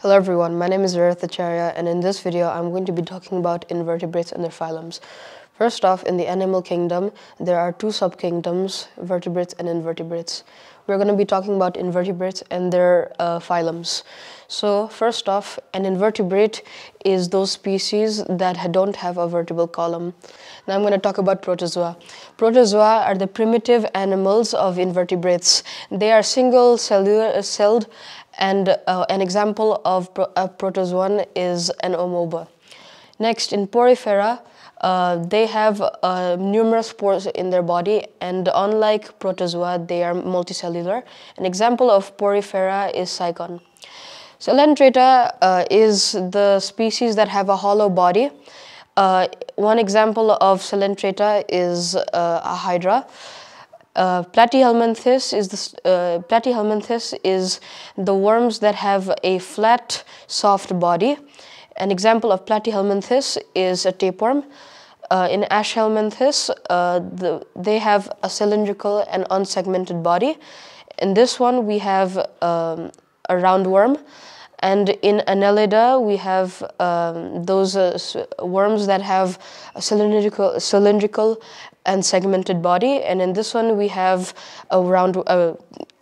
Hello everyone, my name is Virat Acharya and in this video I'm going to be talking about invertebrates and their phylums. First off, in the animal kingdom, there are two subkingdoms, vertebrates and invertebrates. We're going to be talking about invertebrates and their uh, phylums. So first off, an invertebrate is those species that don't have a vertebral column. Now I'm going to talk about protozoa. Protozoa are the primitive animals of invertebrates. They are single cellular celled and uh, an example of pro a protozoan is an amoeba. Next, in porifera, uh, they have uh, numerous pores in their body and unlike protozoa, they are multicellular. An example of porifera is Sycon. Coelenterata uh, is the species that have a hollow body. Uh, one example of Coelenterata is uh, a hydra. Uh, platyhelminthes is the uh, platyhelminthes is the worms that have a flat, soft body. An example of platyhelminthes is a tapeworm. Uh, in Aschelminthes, uh, the, they have a cylindrical and unsegmented body. In this one, we have um, a roundworm. And in Annelida, we have um, those uh, worms that have a cylindrical, cylindrical and segmented body. And in this one, we have a round uh,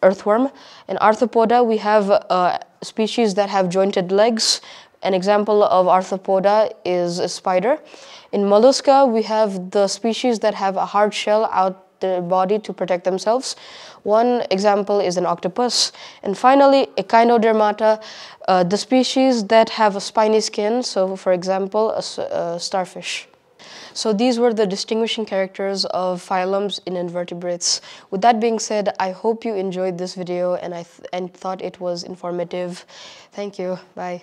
earthworm. In Arthropoda, we have uh, species that have jointed legs. An example of arthropoda is a spider. In mollusca, we have the species that have a hard shell out their body to protect themselves. One example is an octopus. And finally, Echinodermata, uh, the species that have a spiny skin. So, for example, a, a starfish. So these were the distinguishing characters of phylums in invertebrates. With that being said, I hope you enjoyed this video and I th and thought it was informative. Thank you. Bye.